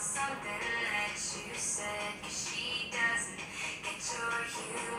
something that you said. 'Cause she doesn't get your humor